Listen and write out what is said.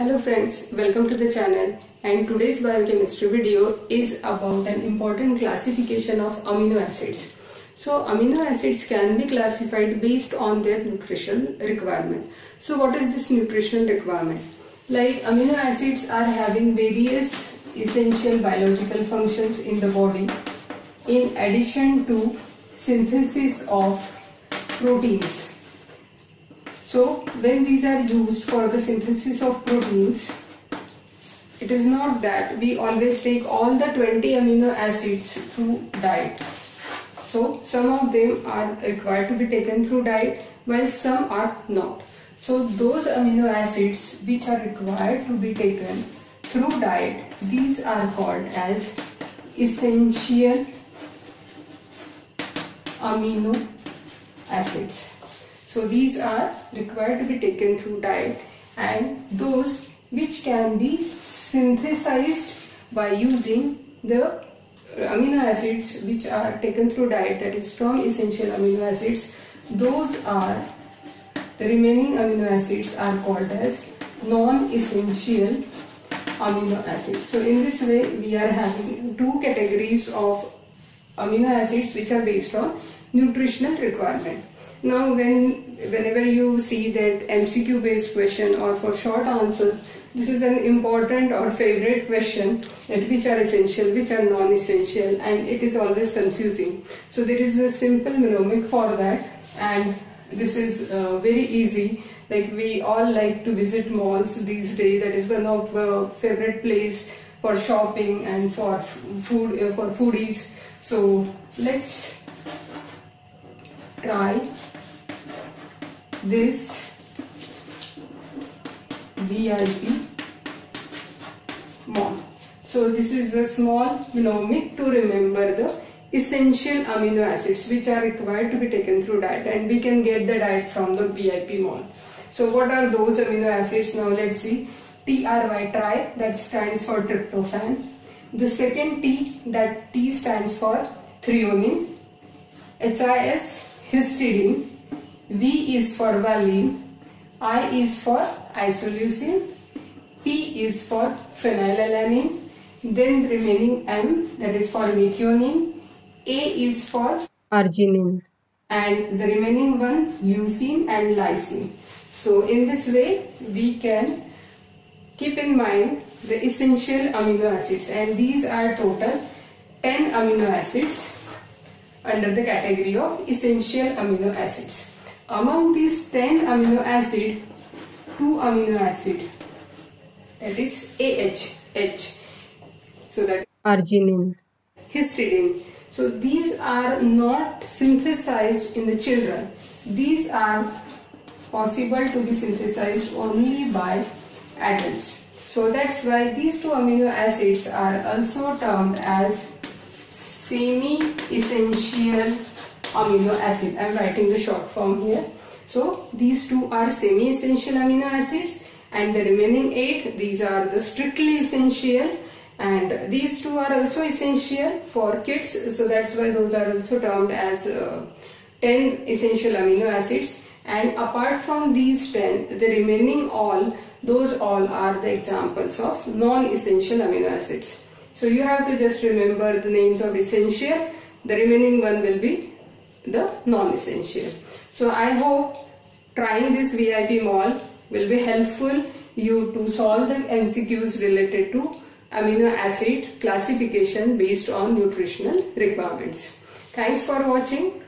Hello friends, welcome to the channel and today's biochemistry video is about an important classification of amino acids. So amino acids can be classified based on their nutritional requirement. So what is this nutritional requirement? Like amino acids are having various essential biological functions in the body in addition to synthesis of proteins so when these are used for the synthesis of proteins, it is not that we always take all the 20 amino acids through diet. So some of them are required to be taken through diet while some are not. So those amino acids which are required to be taken through diet, these are called as essential amino acids. So these are required to be taken through diet and those which can be synthesized by using the amino acids which are taken through diet that is from essential amino acids. Those are the remaining amino acids are called as non-essential amino acids. So in this way we are having two categories of amino acids which are based on nutritional requirement now when whenever you see that MCQ based question or for short answers, this is an important or favorite question that which are essential, which are non-essential and it is always confusing. So there is a simple mnemonic for that and this is uh, very easy. Like we all like to visit malls these days. That is one of uh, favorite place for shopping and for food uh, for foodies. So let's try this VIP MOL. So this is a small mnemonic to remember the essential amino acids which are required to be taken through diet and we can get the diet from the VIP mall. So what are those amino acids now let's see TRY tri that stands for tryptophan. The second T that T stands for threonine. HIS histidine V is for valine, I is for isoleucine, P is for phenylalanine, then the remaining M that is for methionine, A is for arginine and the remaining one leucine and lysine. So in this way we can keep in mind the essential amino acids and these are total 10 amino acids under the category of essential amino acids. Among these 10 amino acid, 2 amino acid that is AH, H. So that arginine, histidine. So these are not synthesized in the children. These are possible to be synthesized only by adults. So that's why these two amino acids are also termed as semi-essential amino acid. I am writing the short form here. So these two are semi-essential amino acids and the remaining 8 these are the strictly essential and these two are also essential for kids so that's why those are also termed as uh, 10 essential amino acids and apart from these 10 the remaining all those all are the examples of non-essential amino acids. So you have to just remember the names of essential the remaining one will be the non-essential. So I hope trying this VIP MOL will be helpful you to solve the MCQs related to amino acid classification based on nutritional requirements. Thanks for watching.